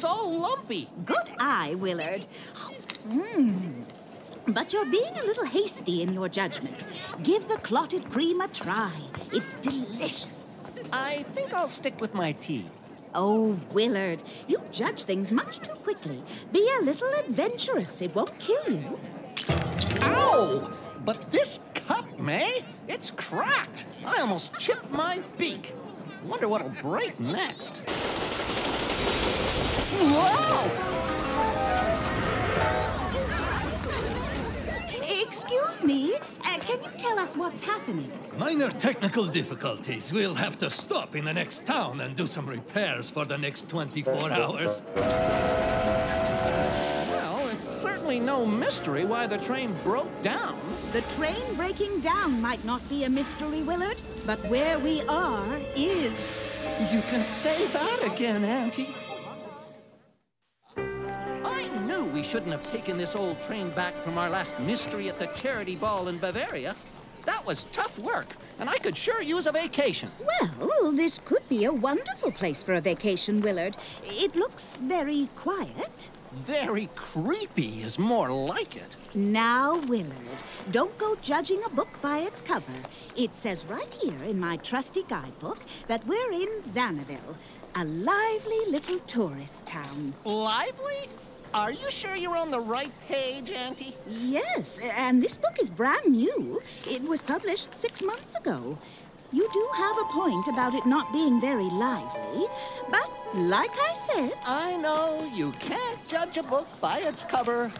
it's all lumpy. Good eye, Willard. Mmm. But you're being a little hasty in your judgment. Give the clotted cream a try. It's delicious. I think I'll stick with my tea. Oh, Willard, you judge things much too quickly. Be a little adventurous. It won't kill you. Ow! But this cup, May, it's cracked. I almost chipped my beak. Wonder what'll break next. Whoa! Excuse me, uh, can you tell us what's happening? Minor technical difficulties. We'll have to stop in the next town and do some repairs for the next 24 hours. Well, it's certainly no mystery why the train broke down. The train breaking down might not be a mystery, Willard, but where we are is. You can say that again, Auntie. Shouldn't have taken this old train back from our last mystery at the charity ball in Bavaria. That was tough work, and I could sure use a vacation. Well, this could be a wonderful place for a vacation, Willard. It looks very quiet. Very creepy is more like it. Now, Willard, don't go judging a book by its cover. It says right here in my trusty guidebook that we're in Xanaville, a lively little tourist town. Lively? Are you sure you're on the right page, Auntie? Yes, and this book is brand new. It was published six months ago. You do have a point about it not being very lively, but like I said... I know you can't judge a book by its cover.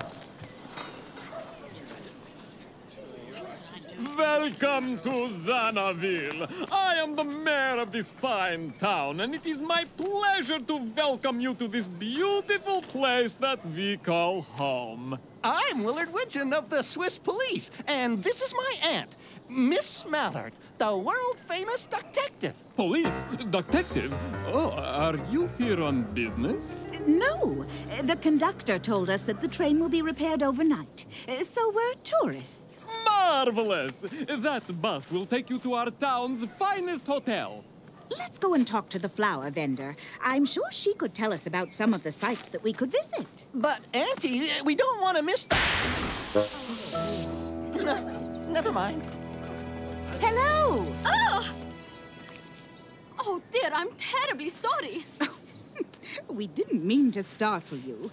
Welcome to Zanaville. I am the mayor of this fine town, and it is my pleasure to welcome you to this beautiful place that we call home. I'm Willard Widgeon of the Swiss police, and this is my aunt, Miss Mallard, the world-famous detective. Police? Detective? Oh, are you here on business? No. The conductor told us that the train will be repaired overnight. So we're tourists. Marvelous! That bus will take you to our town's finest hotel. Let's go and talk to the flower vendor. I'm sure she could tell us about some of the sites that we could visit. But, Auntie, we don't want to miss that. No, never mind. Hello! Oh! Oh, dear, I'm terribly sorry. we didn't mean to startle you.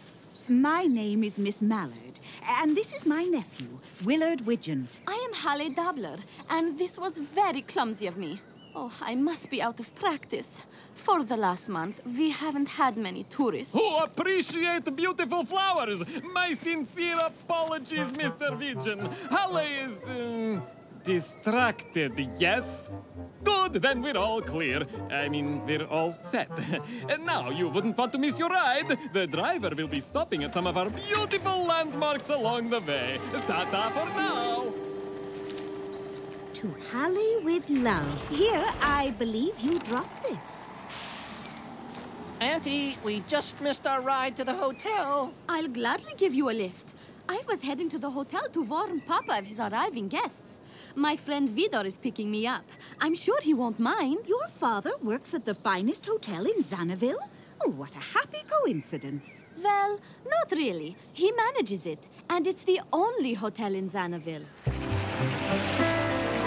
My name is Miss Mallard, and this is my nephew, Willard Widgeon. I am Halle Dabler, and this was very clumsy of me. Oh, I must be out of practice. For the last month, we haven't had many tourists. Who appreciate beautiful flowers. My sincere apologies, Mr. Widgeon. Halle is... Um, distracted, yes? Good, then we're all clear. I mean, we're all set. and now, you wouldn't want to miss your ride. The driver will be stopping at some of our beautiful landmarks along the way. Ta-ta for now! To Halle with love. Here, I believe you dropped this. Auntie, we just missed our ride to the hotel. I'll gladly give you a lift. I was heading to the hotel to warn Papa of his arriving guests. My friend Vidor is picking me up. I'm sure he won't mind. Your father works at the finest hotel in Xanaville? Oh, what a happy coincidence. Well, not really. He manages it, and it's the only hotel in Xanaville.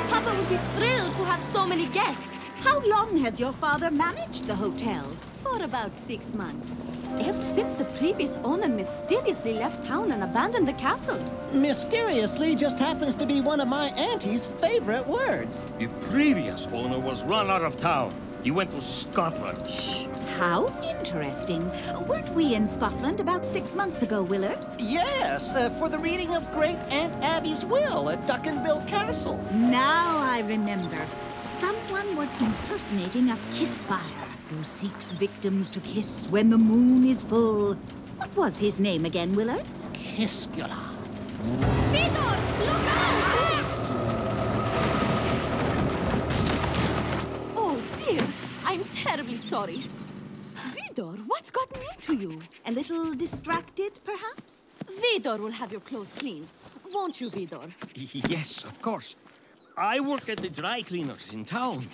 Papa would be thrilled to have so many guests. How long has your father managed the hotel? For about six months. Ever since the previous owner mysteriously left town and abandoned the castle. Mysteriously just happens to be one of my auntie's favorite words. The previous owner was run out of town. He went to Scotland. Shh! How interesting. Weren't we in Scotland about six months ago, Willard? Yes, uh, for the reading of Great Aunt Abby's will at Duckenbill Castle. Now I remember. Someone was impersonating a kispire who seeks victims to kiss when the moon is full. What was his name again, Willard? Kiskula. Vidor, look out! Oh, dear. I'm terribly sorry. Vidor, what's gotten into you? A little distracted, perhaps? Vidor will have your clothes cleaned. Won't you, Vidor? Yes, of course. I work at the dry cleaners in town.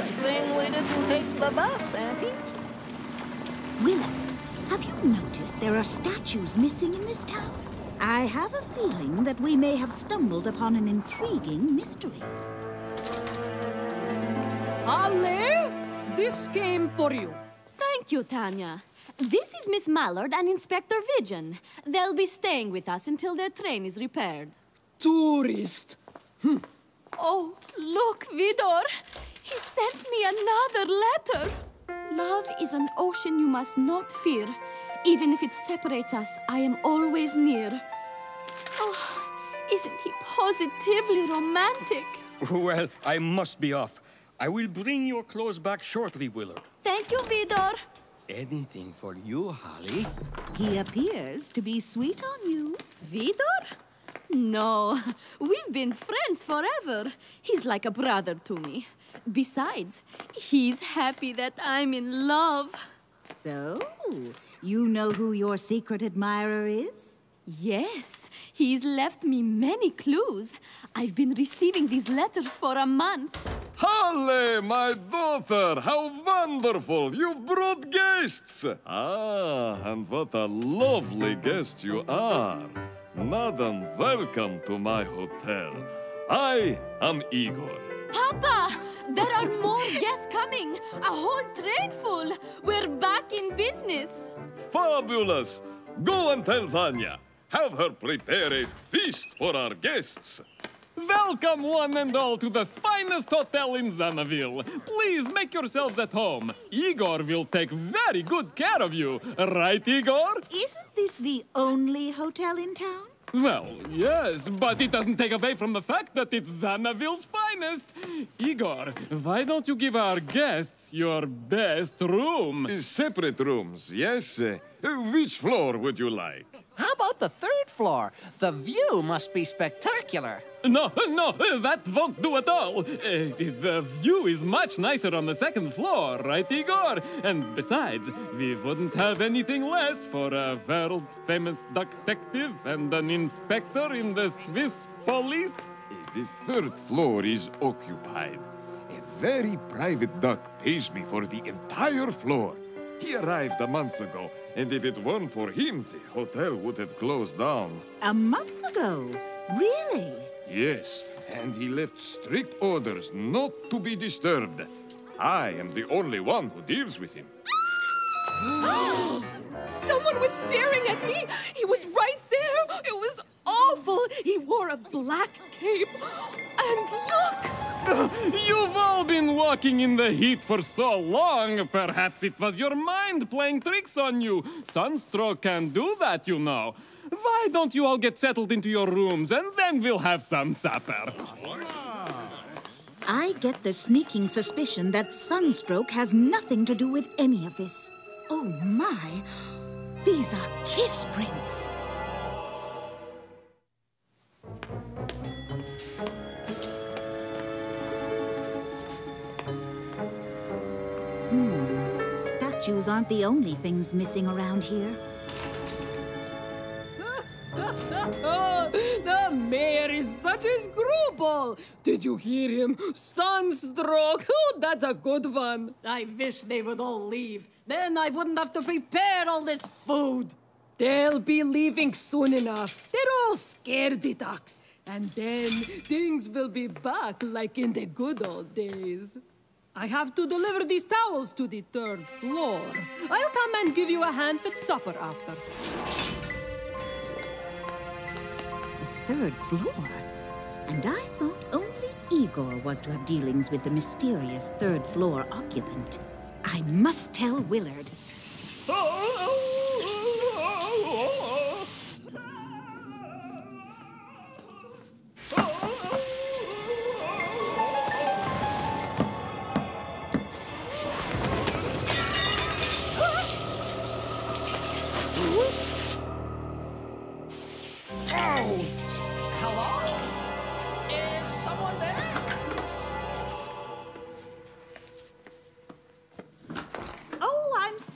Good thing we didn't take the bus, Auntie. Willard, have you noticed there are statues missing in this town? I have a feeling that we may have stumbled upon an intriguing mystery. Halle, this came for you. Thank you, Tanya. This is Miss Mallard and Inspector Widgeon. They'll be staying with us until their train is repaired. Tourist. Hmm. Oh, look, Vidor. He sent me another letter. Love is an ocean you must not fear. Even if it separates us, I am always near. Oh, isn't he positively romantic? Well, I must be off. I will bring your clothes back shortly, Willard. Thank you, Vidor. Anything for you, Halle. He appears to be sweet on you. Vidor? No, we've been friends forever. He's like a brother to me. Besides, he's happy that I'm in love. So, you know who your secret admirer is? Yes, he's left me many clues. I've been receiving these letters for a month. Halle, my daughter, how wonderful! You've brought guests! Ah, and what a lovely guest you are! Madam, welcome to my hotel. I am Igor. Papa, there are more guests coming. A whole train full. We're back in business. Fabulous! Go and tell Vanya. Have her prepare a feast for our guests. Welcome, one and all, to the finest hotel in Zanaville. Please make yourselves at home. Igor will take very good care of you. Right, Igor? Isn't this the only hotel in town? Well, yes, but it doesn't take away from the fact that it's Zanaville's finest. Igor, why don't you give our guests your best room? Separate rooms, yes? Uh, which floor would you like? How about the third floor? The view must be spectacular. No, no, that won't do at all. Uh, the view is much nicer on the second floor, right, Igor? And besides, we wouldn't have anything less for a world famous detective and an inspector in the Swiss police. The third floor is occupied. A very private duck pays me for the entire floor. He arrived a month ago, and if it weren't for him, the hotel would have closed down. A month ago? Really? Yes, and he left strict orders not to be disturbed. I am the only one who deals with him. Someone was staring at me. He was right there. It was awful. He wore a black cape. And look! You've all been walking in the heat for so long. Perhaps it was your mind playing tricks on you. Sunstroke can do that, you know. Why don't you all get settled into your rooms and then we'll have some supper? I get the sneaking suspicion that sunstroke has nothing to do with any of this. Oh my! These are kiss prints. Statues aren't the only things missing around here. the mayor is such a screwball. Did you hear him? Sunstroke. Oh, that's a good one. I wish they would all leave. Then I wouldn't have to prepare all this food. They'll be leaving soon enough. They're all scaredy ducks. And then things will be back like in the good old days. I have to deliver these towels to the third floor. I'll come and give you a hand with supper after. The Third floor? And I thought only Igor was to have dealings with the mysterious third floor occupant. I must tell Willard.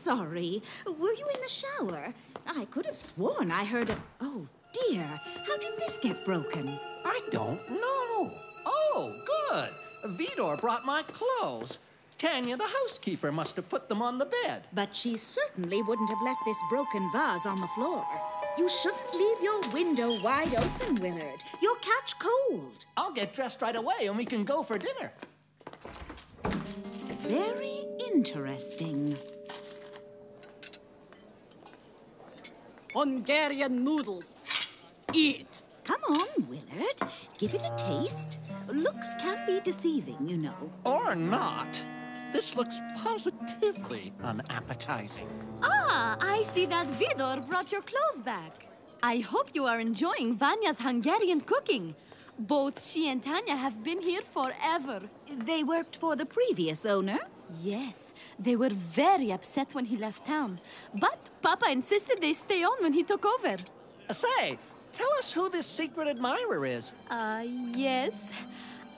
Sorry. Were you in the shower? I could have sworn I heard a. Oh, dear. How did this get broken? I don't know. Oh, good. Vidor brought my clothes. Tanya, the housekeeper, must have put them on the bed. But she certainly wouldn't have left this broken vase on the floor. You shouldn't leave your window wide open, Willard. You'll catch cold. I'll get dressed right away and we can go for dinner. Very interesting. Hungarian noodles. Eat. Come on, Willard. Give it a taste. Looks can be deceiving, you know. Or not. This looks positively unappetizing. Ah, I see that Vidor brought your clothes back. I hope you are enjoying Vanya's Hungarian cooking. Both she and Tanya have been here forever. They worked for the previous owner. Yes, they were very upset when he left town. But Papa insisted they stay on when he took over. Say, tell us who this secret admirer is. Uh, yes.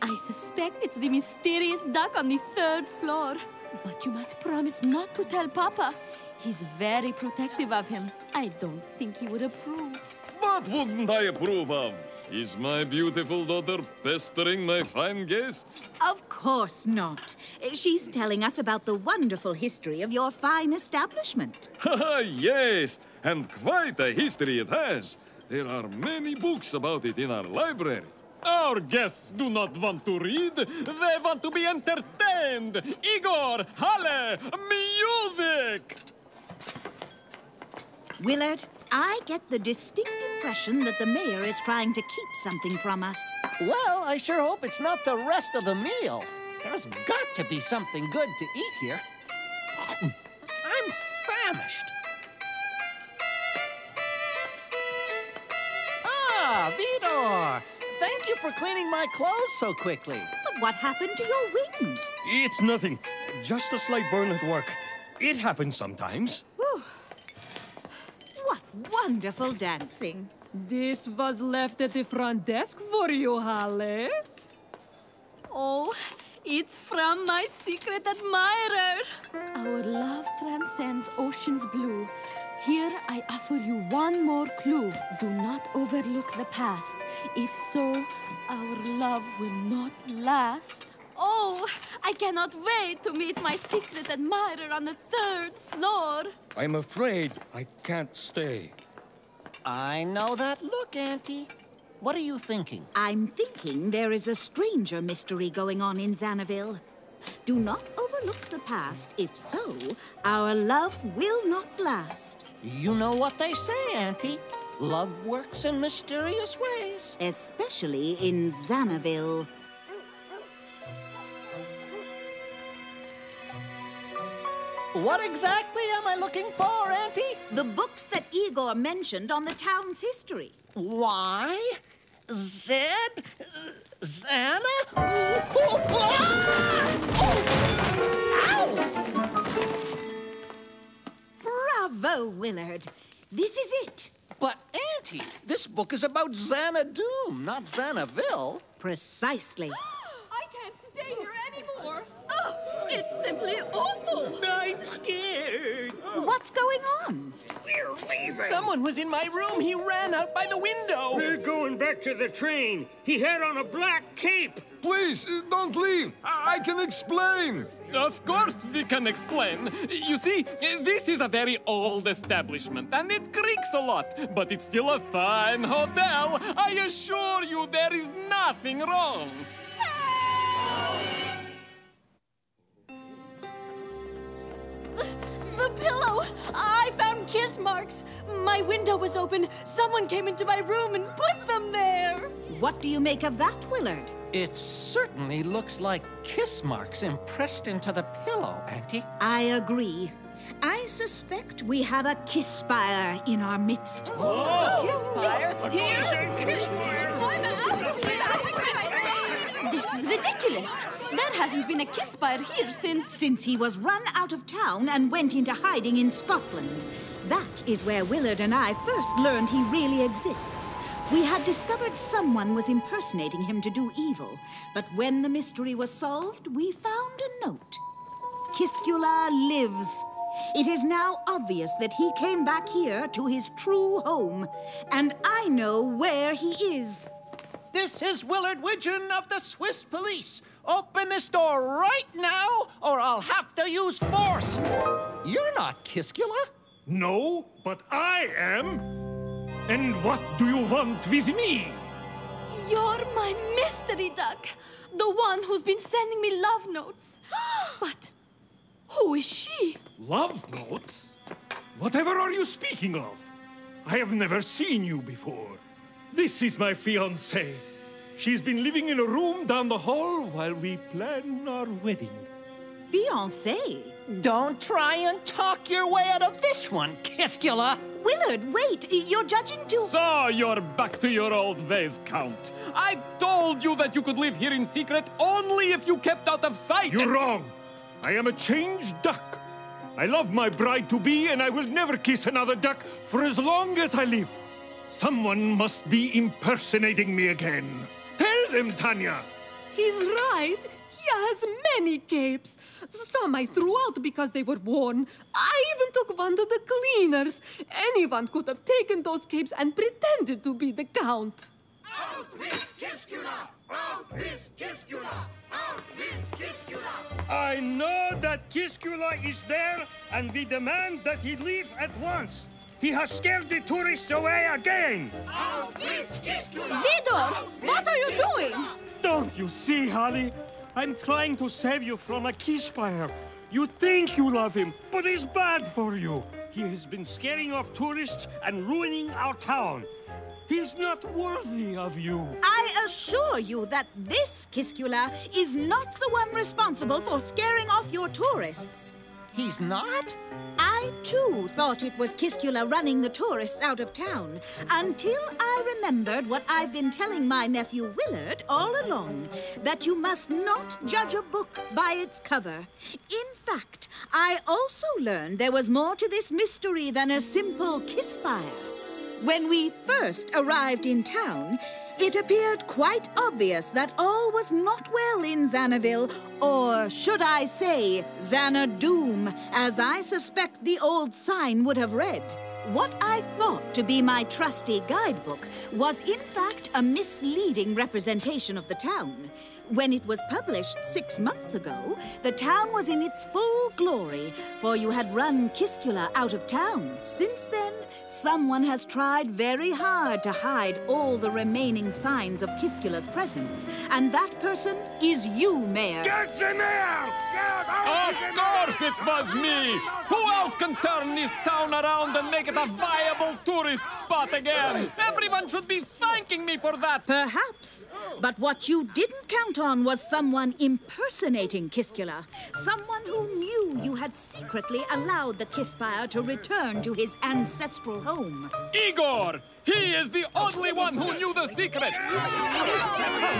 I suspect it's the mysterious duck on the third floor. But you must promise not to tell Papa. He's very protective of him. I don't think he would approve. What wouldn't I approve of? Is my beautiful daughter pestering my fine guests? Of course not. She's telling us about the wonderful history of your fine establishment. Haha, yes, and quite a history it has. There are many books about it in our library. Our guests do not want to read, they want to be entertained. Igor, Halle, music! Willard, I get the distinct impression that the mayor is trying to keep something from us. Well, I sure hope it's not the rest of the meal. There's got to be something good to eat here. I'm famished. Ah, Vidor! Thank you for cleaning my clothes so quickly. But what happened to your wing? It's nothing. Just a slight burn at work. It happens sometimes. What wonderful dancing. This was left at the front desk for you, Halle. Oh, it's from my secret admirer. Our love transcends ocean's blue. Here I offer you one more clue. Do not overlook the past. If so, our love will not last. Oh, I cannot wait to meet my secret admirer on the third floor. I'm afraid I can't stay. I know that look, Auntie. What are you thinking? I'm thinking there is a stranger mystery going on in Xanaville. Do not overlook the past. If so, our love will not last. You know what they say, Auntie. Love works in mysterious ways. Especially in Xanaville. What exactly am I looking for, Auntie? The books that Igor mentioned on the town's history. Why? Zed? Xana? Bravo, Willard. This is it. But, Auntie, this book is about Xanadu, not Xanaville. Precisely. I can't stay here anymore. Oh, it's simply awful. I'm scared. What's going on? We're leaving. Someone was in my room. He ran out by the window. We're going back to the train. He had on a black cape. Please, uh, don't leave. I, I can explain. Of course we can explain. You see, this is a very old establishment, and it creaks a lot, but it's still a fine hotel. I assure you there is nothing wrong. The pillow! I found kiss marks. My window was open. Someone came into my room and put them there. What do you make of that, Willard? It certainly looks like kiss marks impressed into the pillow, Auntie. I agree. I suspect we have a kispire in our midst. Kiss fire? Here? This is ridiculous. There hasn't been a kiss here since. Since he was run out of town and went into hiding in Scotland. That is where Willard and I first learned he really exists. We had discovered someone was impersonating him to do evil, but when the mystery was solved, we found a note. Kiskula lives. It is now obvious that he came back here to his true home, and I know where he is. This is Willard Widgeon of the Swiss police. Open this door right now, or I'll have to use force. You're not Kiskula. No, but I am. And what do you want with me? You're my mystery duck. The one who's been sending me love notes. But who is she? Love notes? Whatever are you speaking of? I have never seen you before. This is my fiancée. She's been living in a room down the hall while we plan our wedding. Fiancé? Don't try and talk your way out of this one, Kiskula. Willard, wait. You're judging too. So you're back to your old ways, Count. I told you that you could live here in secret only if you kept out of sight. You're and- wrong. I am a changed duck. I love my bride to be, and I will never kiss another duck for as long as I live. Someone must be impersonating me again. Tell them, Tanya. He's right. He has many capes. Some I threw out because they were worn. I even took one to the cleaners. Anyone could have taken those capes and pretended to be the Count. Out with Kiskula! Out with Kiskula! Out with Kiskula! I know that Kiskula is there, and we demand that he leave at once. He has scared the tourists away again. Vidor, what are you doing? Don't you see, Halle? I'm trying to save you from a Kispire. You think you love him, but he's bad for you. He has been scaring off tourists and ruining our town. He's not worthy of you. I assure you that this Kiskula is not the one responsible for scaring off your tourists. He's not? I too thought it was Kiskula running the tourists out of town until I remembered what I've been telling my nephew Willard all along that you must not judge a book by its cover. In fact, I also learned there was more to this mystery than a simple kispire. When we first arrived in town, it appeared quite obvious that all was not well in Xanaville, or should I say, Xanadoom, as I suspect the old sign would have read. What I thought to be my trusty guidebook was in fact a misleading representation of the town. When it was published six months ago, the town was in its full glory, for you had run Kiskula out of town. Since then, someone has tried very hard to hide all the remaining signs of Kiskula's presence, and that person is you, Mayor. Get the mayor! Get Of course it was me! Who else can turn this town around and make it a viable tourist spot again? Everyone should be thanking me for that! Perhaps. But what you didn't count on was someone impersonating Kiskula. Someone who knew you had secretly allowed the Kispire to return to his ancestral home. Igor! He is the only one who knew the secret!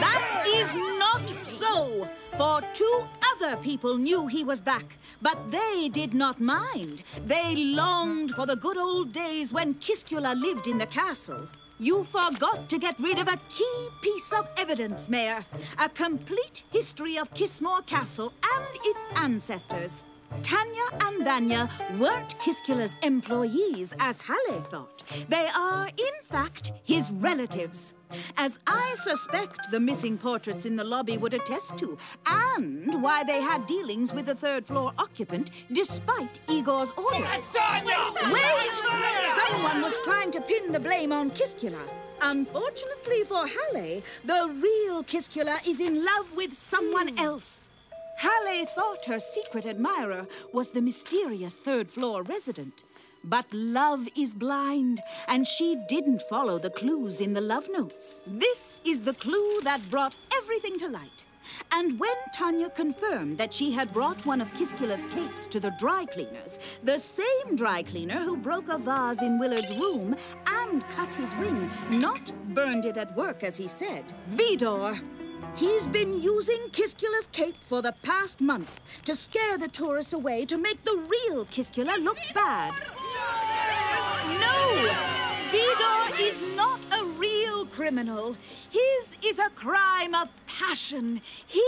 That is not so, for two other people knew he was back, but they did not mind. They longed for the good old days when Kiskula lived in the castle. You forgot to get rid of a key piece of evidence, Mayor. A complete history of Kismore Castle and its ancestors. Tanya and Vanya weren't Kiskula's employees, as Halle thought. They are, in fact, his relatives. As I suspect the missing portraits in the lobby would attest to, and why they had dealings with the third floor occupant despite Igor's orders. Wait! Someone was trying to pin the blame on Kiskula. Unfortunately for Halle, the real Kiskula is in love with someone hmm. else. Halle thought her secret admirer was the mysterious third floor resident. But love is blind, and she didn't follow the clues in the love notes. This is the clue that brought everything to light. And when Tanya confirmed that she had brought one of Kiskula's capes to the dry cleaners, the same dry cleaner who broke a vase in Willard's room and cut his wing, not burned it at work as he said, Vidor, He's been using Kiskula's cape for the past month to scare the tourists away to make the real Kiskula look bad. No! Vidor is not a real criminal. His is a crime of passion. He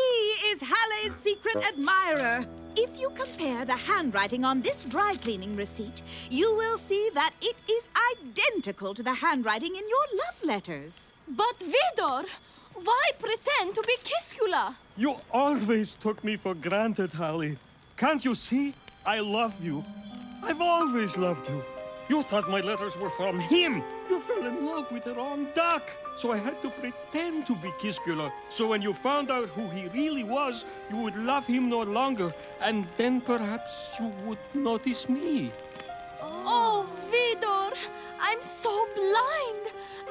is Halle's secret admirer. if you compare the handwriting on this dry cleaning receipt, you will see that it is identical to the handwriting in your love letters. But Vidor, why pretend to be Kiskula? You always took me for granted, Halle. Can't you see? I love you. I've always loved you. You thought my letters were from him. You fell in love with the wrong duck. So I had to pretend to be Kiskula. So when you found out who he really was, you would love him no longer. And then perhaps you would notice me. Oh, Vidor, I'm so blind.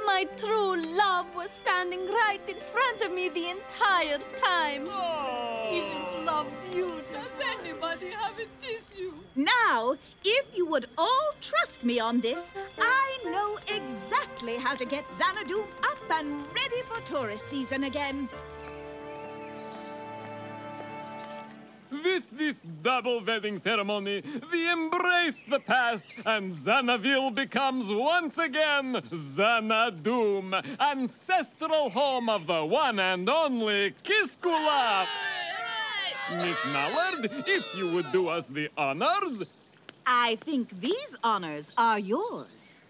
My true love was standing right in front of me the entire time. Oh. Isn't love beautiful? Does anybody have a tissue? Now, if you would all trust me on this, I know exactly how to get Xanadoom up and ready for tourist season again. With this double wedding ceremony, we embrace the past, and Zanaville becomes once again Xanadoom, ancestral home of the one and only Kiskula. Miss Mallard, if you would do us the honors. I think these honors are yours.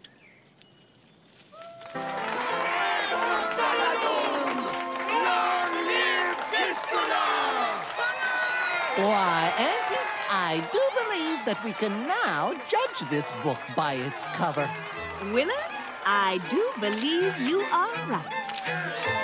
Why, Auntie, I do believe that we can now judge this book by its cover. Willard, I do believe you are right.